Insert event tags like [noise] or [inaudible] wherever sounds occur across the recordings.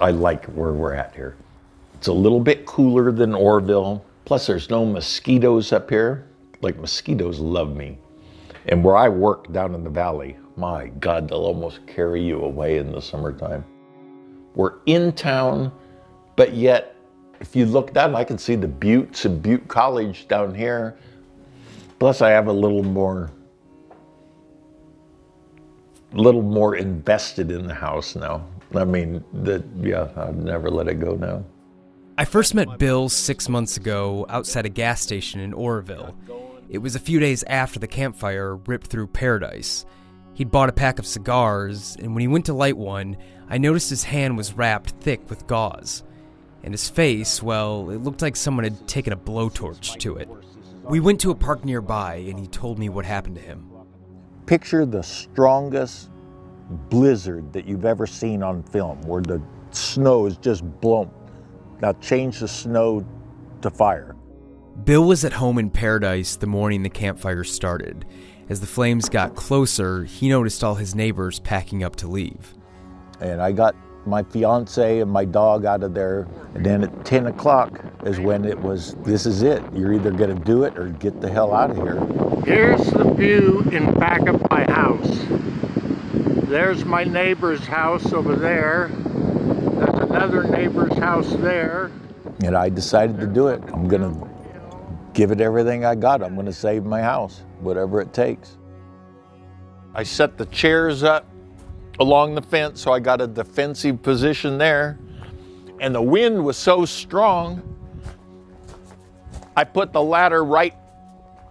I like where we're at here. It's a little bit cooler than Oroville. Plus, there's no mosquitoes up here. Like, mosquitoes love me. And where I work down in the valley, my God, they'll almost carry you away in the summertime. We're in town, but yet, if you look down, I can see the Buttes and Butte College down here. Plus, I have a little more, little more invested in the house now. I mean, that yeah, I'd never let it go now. I first met Bill six months ago outside a gas station in Oroville. It was a few days after the Camp Fire ripped through Paradise. He'd bought a pack of cigars, and when he went to light one, I noticed his hand was wrapped thick with gauze. And his face, well, it looked like someone had taken a blowtorch to it. We went to a park nearby, and he told me what happened to him. Picture the strongest blizzard that you've ever seen on film, where the snow is just blown. Now change the snow to fire. Bill was at home in Paradise the morning the Camp Fire started. As the flames got closer, he noticed all his neighbors packing up to leave. And I got my fiance and my dog out of there. And then at 10 o'clock is when it was this is it. You're either going to do it or get the hell out of here. Here's the view in back of my house. There's my neighbor's house over there. There's another neighbor's house there. And I decided to do it. I'm going to give it everything I got. I'm going to save my house, whatever it takes. I set the chairs up along the fence, so I got a defensive position there. And the wind was so strong, I put the ladder right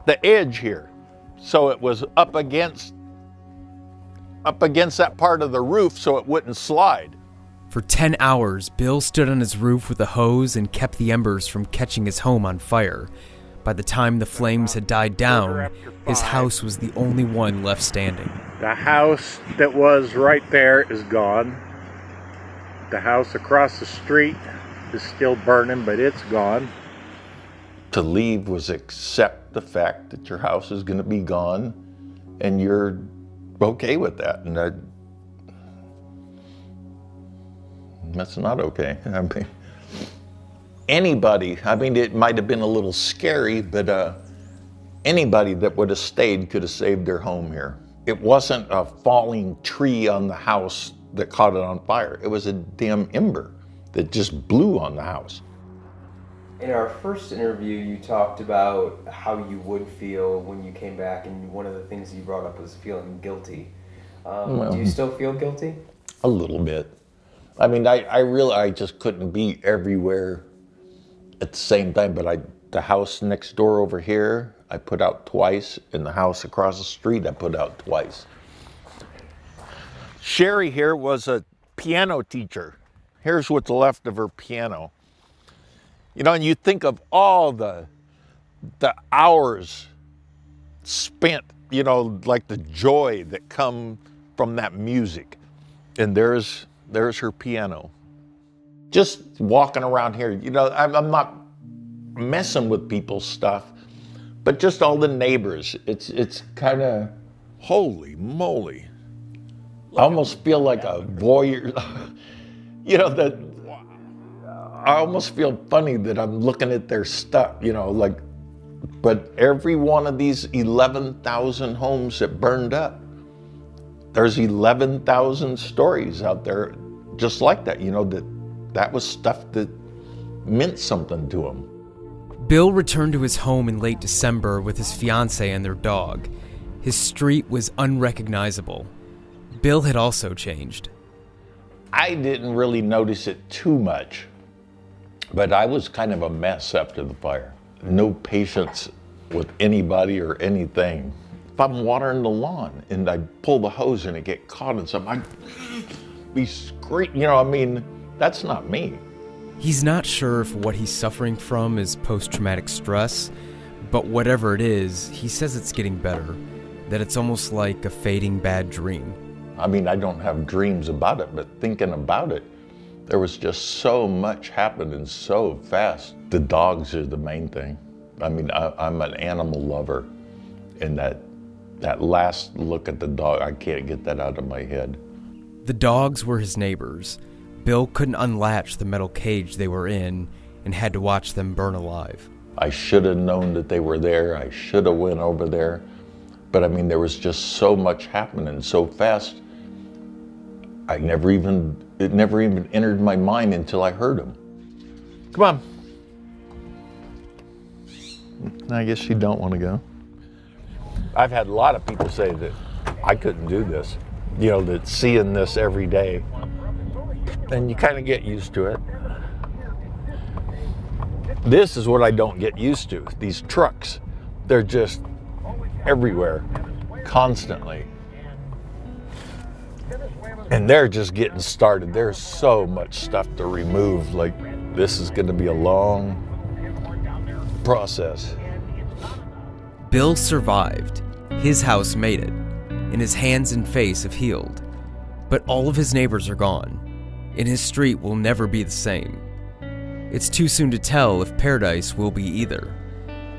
the edge here. So it was up against up against that part of the roof so it wouldn't slide. For 10 hours, Bill stood on his roof with a hose and kept the embers from catching his home on fire. By the time the flames had died down, his house was the only one left standing. The house that was right there is gone. The house across the street is still burning, but it's gone. To leave was accept the fact that your house is going to be gone and you're okay with that. And I, that's not okay. [laughs] I mean, anybody, I mean, it might have been a little scary, but uh, anybody that would have stayed could have saved their home here. It wasn't a falling tree on the house that caught it on fire. It was a damn ember that just blew on the house. In our first interview, you talked about how you would feel when you came back, and one of the things you brought up was feeling guilty. Um, well, do you still feel guilty? A little bit. I mean, I, I really, I just couldn't be everywhere at the same time, but I, the house next door over here, I put out twice, and the house across the street, I put out twice. Sherry here was a piano teacher. Here's what's left of her piano. You know, and you think of all the the hours spent, you know, like the joy that come from that music. And there's there's her piano. Just walking around here, you know, I'm, I'm not messing with people's stuff, but just all the neighbors. It's it's kind of holy moly. I almost feel like a voyeur. [laughs] you know that I almost feel funny that I'm looking at their stuff, you know, like, but every one of these 11,000 homes that burned up, there's 11,000 stories out there just like that, you know, that that was stuff that meant something to him. Bill returned to his home in late December with his fiancee and their dog. His street was unrecognizable. Bill had also changed. I didn't really notice it too much but I was kind of a mess after the fire. No patience with anybody or anything. If I'm watering the lawn and I pull the hose and it get caught in something, I'd be screaming. You know, I mean, that's not me. He's not sure if what he's suffering from is post traumatic stress, but whatever it is, he says it's getting better, that it's almost like a fading bad dream. I mean, I don't have dreams about it, but thinking about it, there was just so much happening so fast. The dogs are the main thing. I mean, I, am an animal lover, and that that last look at the dog, I can't get that out of my head. The dogs were his neighbors. Bill couldn't unlatch the metal cage they were in and had to watch them burn alive. I should have known that they were there. I should have went over there. But I mean, there was just so much happening so fast. I never even, it never even entered my mind until I heard them. Come on. I guess you don't want to go. I've had a lot of people say that I couldn't do this, you know, that seeing this every day. And you kind of get used to it. This is what I don't get used to. These trucks, they're just everywhere, constantly. And they're just getting started. There's so much stuff to remove. Like, this is going to be a long process. Bill survived. His house made it, and his hands and face have healed. But all of his neighbors are gone, and his street will never be the same. It's too soon to tell if paradise will be either.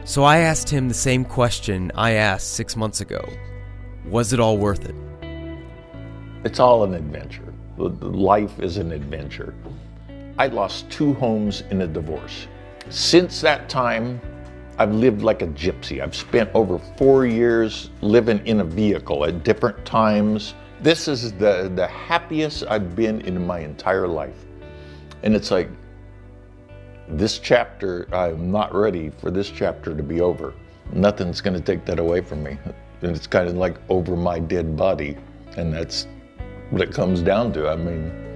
So I asked him the same question I asked six months ago Was it all worth it? It's all an adventure. Life is an adventure. I lost two homes in a divorce. Since that time, I've lived like a gypsy. I've spent over four years living in a vehicle at different times. This is the, the happiest I've been in my entire life. And it's like, this chapter, I'm not ready for this chapter to be over. Nothing's going to take that away from me. [laughs] And it's kind of like over my dead body. And that's what it comes down to. I mean,